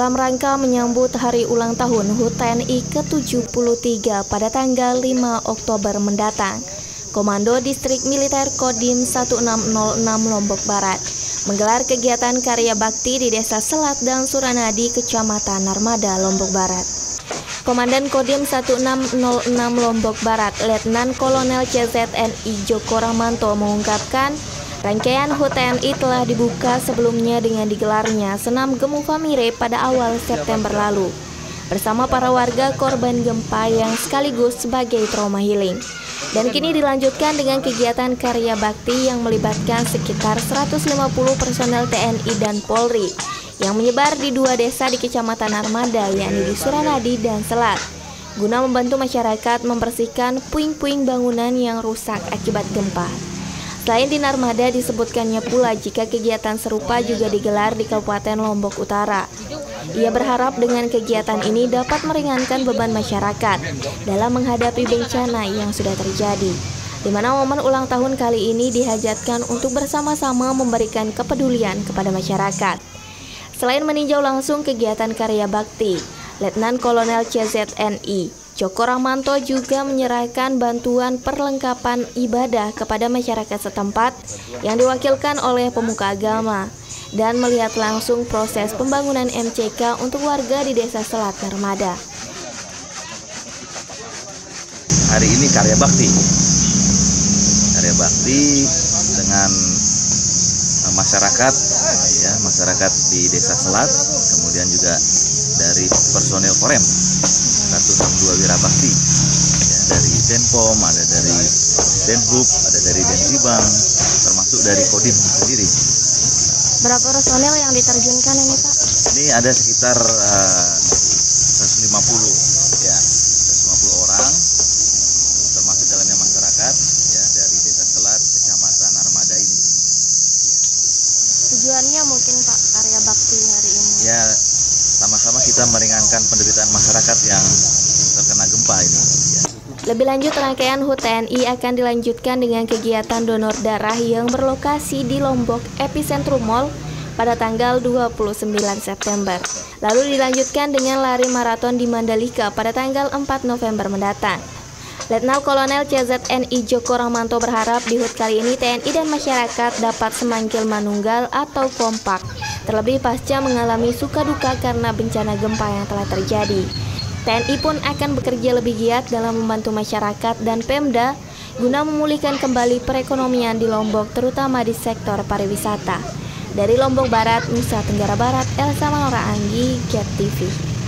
dalam rangka menyambut hari ulang tahun HUT TNI ke-73 pada tanggal 5 Oktober mendatang. Komando Distrik Militer Kodim 1606 Lombok Barat menggelar kegiatan karya bakti di Desa Selat dan Suranadi, Kecamatan Narmada, Lombok Barat. Komandan Kodim 1606 Lombok Barat, Letnan Kolonel CZNI Joko Rahmanto mengungkapkan, Rangkaian HUT TNI telah dibuka sebelumnya dengan digelarnya Senam Gemu Famire pada awal September lalu bersama para warga korban gempa yang sekaligus sebagai trauma healing. Dan kini dilanjutkan dengan kegiatan karya bakti yang melibatkan sekitar 150 personel TNI dan Polri yang menyebar di dua desa di Kecamatan Armada yakni di Suranadi dan Selat guna membantu masyarakat membersihkan puing-puing bangunan yang rusak akibat gempa. Selain di Narmada disebutkannya pula jika kegiatan serupa juga digelar di Kabupaten Lombok Utara. Ia berharap dengan kegiatan ini dapat meringankan beban masyarakat dalam menghadapi bencana yang sudah terjadi. Di mana momen ulang tahun kali ini dihajatkan untuk bersama-sama memberikan kepedulian kepada masyarakat. Selain meninjau langsung kegiatan karya bakti, Letnan Kolonel CZNI Joko Rahmanto juga menyerahkan bantuan perlengkapan ibadah kepada masyarakat setempat yang diwakilkan oleh pemuka agama dan melihat langsung proses pembangunan MCK untuk warga di Desa Selat Narmada. Hari ini karya bakti, karya bakti dengan eh, masyarakat, ya masyarakat di Desa Selat, kemudian juga dari personil Korem 162 Wirabakti ya, dari Denpom, ada dari Denhub, ada dari Denribang, termasuk dari Kodim sendiri. Berapa personel yang diterjunkan ini Pak? Ini ada sekitar uh, 150 ya, 150 orang termasuk dalamnya masyarakat ya dari Desa Selat, Kecamatan Armada ini. Tujuannya mungkin Pak karya bakti hari ini. Ya sama-sama kita meringankan penderitaan masyarakat yang terkena gempa ini. Lebih lanjut, rangkaian HUT TNI akan dilanjutkan dengan kegiatan donor darah yang berlokasi di Lombok Epicentrum Mall pada tanggal 29 September. Lalu dilanjutkan dengan lari maraton di Mandalika pada tanggal 4 November mendatang. Letnan Kolonel CZNI Joko Rahmanto berharap di HUT kali ini TNI dan masyarakat dapat semangkil manunggal atau kompak, terlebih pasca mengalami suka duka karena bencana gempa yang telah terjadi. TNI pun akan bekerja lebih giat dalam membantu masyarakat dan Pemda guna memulihkan kembali perekonomian di Lombok terutama di sektor pariwisata. Dari Lombok Barat, Nusa Tenggara Barat, Elsa Manora Anggi, Get TV.